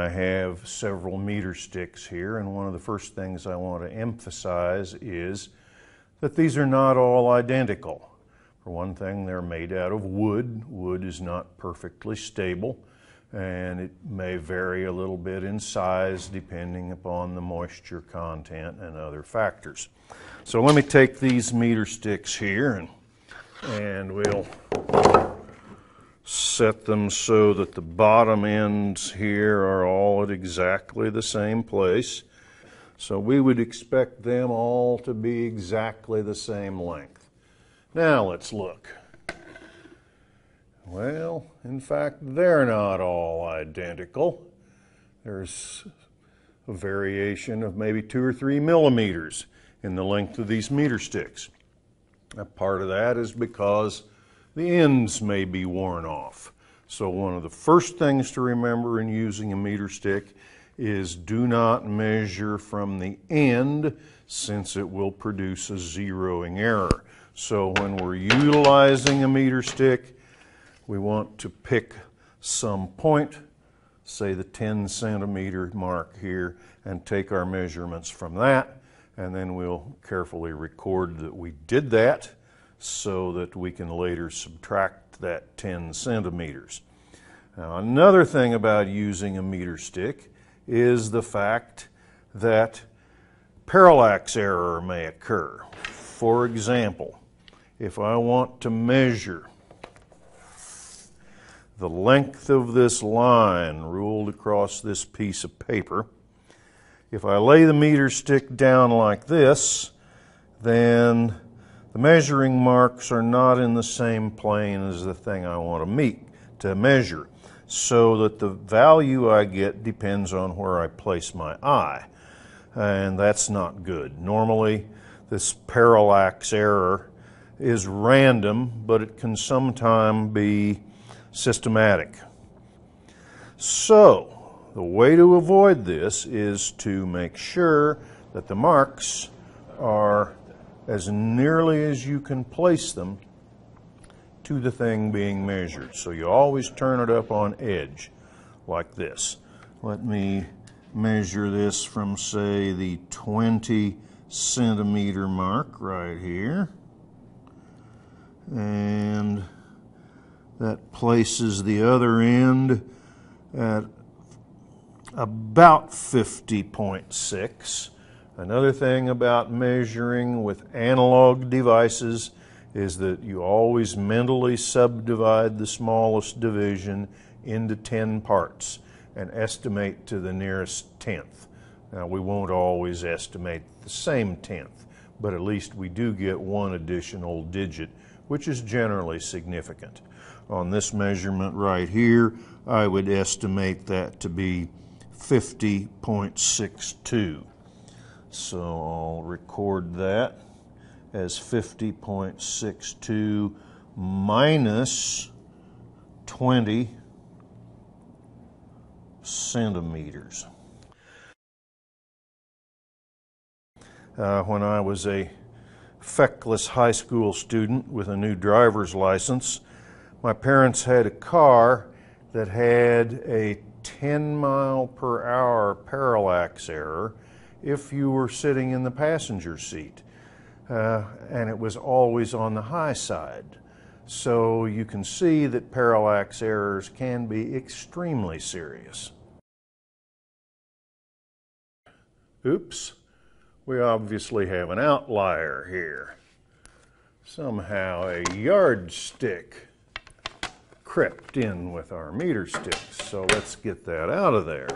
I have several meter sticks here, and one of the first things I want to emphasize is that these are not all identical. For one thing, they're made out of wood. Wood is not perfectly stable, and it may vary a little bit in size depending upon the moisture content and other factors. So let me take these meter sticks here and, and we'll set them so that the bottom ends here are all at exactly the same place. So we would expect them all to be exactly the same length. Now let's look. Well, in fact, they're not all identical. There's a variation of maybe two or three millimeters in the length of these meter sticks. A part of that is because the ends may be worn off. So one of the first things to remember in using a meter stick is do not measure from the end since it will produce a zeroing error. So when we're utilizing a meter stick, we want to pick some point, say the 10 centimeter mark here, and take our measurements from that, and then we'll carefully record that we did that so that we can later subtract that 10 centimeters. Now, another thing about using a meter stick is the fact that parallax error may occur. For example, if I want to measure the length of this line ruled across this piece of paper, if I lay the meter stick down like this, then the measuring marks are not in the same plane as the thing I want to meet to measure, so that the value I get depends on where I place my eye, and that's not good. Normally, this parallax error is random, but it can sometimes be systematic. So, the way to avoid this is to make sure that the marks are as nearly as you can place them to the thing being measured. So you always turn it up on edge like this. Let me measure this from say the 20 centimeter mark right here. And that places the other end at about 50.6 Another thing about measuring with analog devices is that you always mentally subdivide the smallest division into 10 parts and estimate to the nearest tenth. Now, we won't always estimate the same tenth, but at least we do get one additional digit, which is generally significant. On this measurement right here, I would estimate that to be 50.62. So I'll record that as 50.62 minus 20 centimeters. Uh, when I was a feckless high school student with a new driver's license, my parents had a car that had a 10 mile per hour parallax error if you were sitting in the passenger seat. Uh, and it was always on the high side. So you can see that parallax errors can be extremely serious. Oops, we obviously have an outlier here. Somehow a yardstick crept in with our meter sticks. So let's get that out of there.